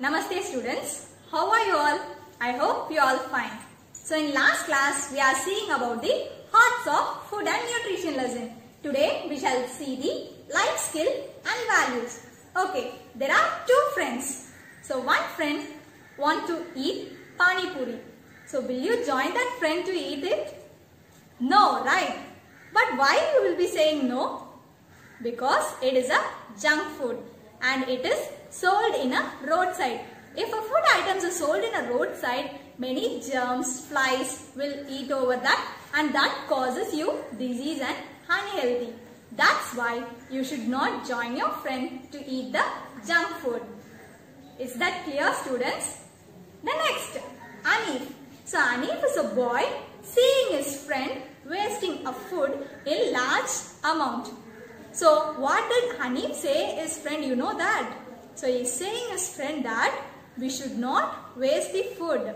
Namaste students. How are you all? I hope you all fine. So in last class we are seeing about the hearts of food and nutrition lesson. Today we shall see the life skill and values. Okay, there are two friends. So one friend want to eat pani puri. So will you join that friend to eat it? No, right? But why you will be saying no? Because it is a junk food and it is sold in a roadside. If a food items are sold in a roadside, many germs, flies will eat over that and that causes you disease and unhealthy. That's why you should not join your friend to eat the junk food. Is that clear students? The next, Anif. So Anif is a boy seeing his friend wasting a food in large amount. So what did Hanif say his friend? You know that. So he is saying his friend that we should not waste the food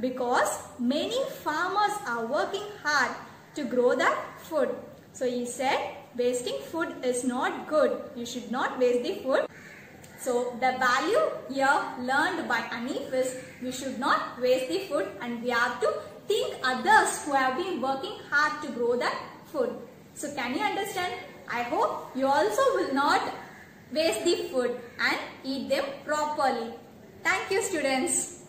because many farmers are working hard to grow that food. So he said wasting food is not good. You should not waste the food. So the value here learned by Anif is we should not waste the food and we have to think others who have been working hard to grow that food. So can you understand? I hope you also will not waste the food and eat them properly. Thank you students.